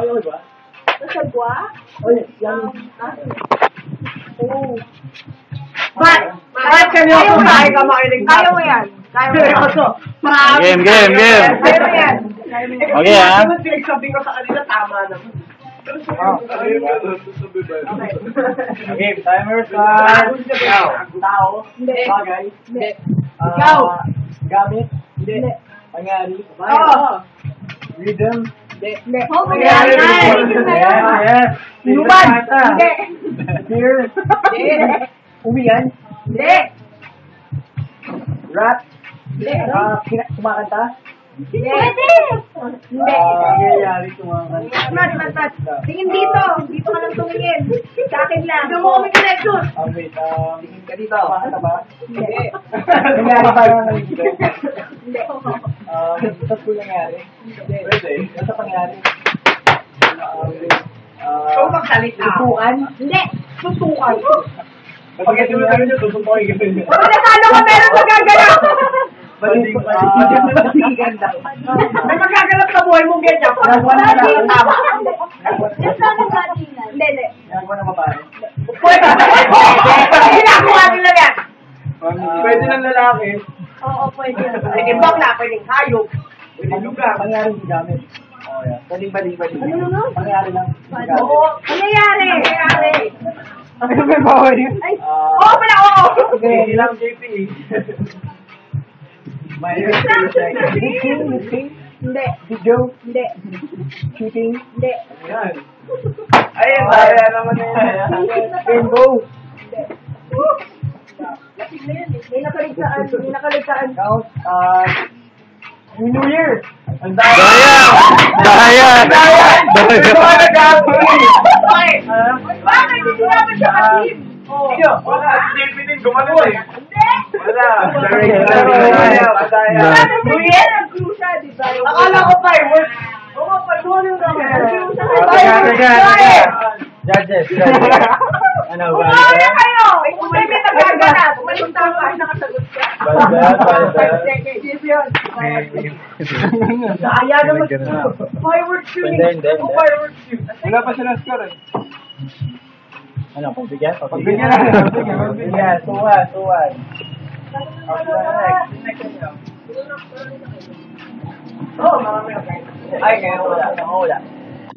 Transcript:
Ayaw ba? Nasagwa? Oy, yan. Oo. Ba't? Ba't kanyo kung tayo ka makinig? Kaya mo yan. Kaya mo yan. Game, game, game. Kaya mo yan. Okay, ah. Yung pinagsabi ko sa kanila, tama naman. Okay, timer start. Tao. Tao. Hindi. Bagay. Hindi. Ah, Ikaw. Gamit. Hindi. Pangyari. Oo. Rhythm. Hindi. Hindi. Oh, Mangyari. Yes, yes. Inuman. Hindi. Fear. Hindi. Umiyan. Hindi. Rat. Hindi. Ah, kina- kumakanta. Hindi. Hindi. Ah, nangyayari kumakanta. Tingin dito. Dito ka lang tumingin. Sa akin lang. Tignan mo kami connection. Ah, wait. Um, Tingin ka dito. kumakanta ba? Hindi. Nangyari ba yung nandito? Hindi. Um, sa school nangyari? Pwede. Ano sa pangyari? Ah, Ikaw magsalita. Tutukan? Hindi. Tutukan. Pag ito na rin yung tutukoy ka rin. Pag natalo ka, meron magagalaw. Bading, badigan daw. May magagalap sa buhay mong ganyan. Nagawa na ba? Tama. Yung sana gatingan. Hindi, hindi. Nagawa na babae. Pwede. Ginagawa nila yan. Pwede ng lalaki. Oo, pwede. Pwede bakla, pwedeng hayop. Pwede lugar. Pangyari hindi gamit. Oh, yeah. Bading, bading, bading. Ano, ano? Pangyari lang. Oo. Ano nangyari? Nangyari. Ano may bawal yun? Ay, Ah, oo pala, oo. Hindi lang JP. May Mixing, mixing, Hindi. video, Hindi. shooting. Hindi. Yan. Ayun, kaya naman yan. Rainbow. Lasing na yan eh. May nakaligtaan. May nakaligtaan. Count. Uh, New Year. Ang Sayang! Sayang! Ito ka nag-apoy. Bakit? Bakit? Hindi naman siya kasim. Oo. Wala. JP din gumano eh. Hindi. Wala. Wala na New Year. Nag-clue siya, di ba? Akala ko fireworks. Oo, pag-clue naman. Nag-clue siya. Teka, teka. Judges, judges. Ano ba? Umawa na kayo! Kung may may nagaganap, kung may tama, nakasagot seconds. Yes, yun. Kaya naman. Fireworks yun eh. fireworks yun. Wala pa silang score eh. Ano, pagbigyan? Pagbigyan na. Pagbigyan. Tuwan, tuwan. Oh, marami na Ay, ngayon wala. Wala.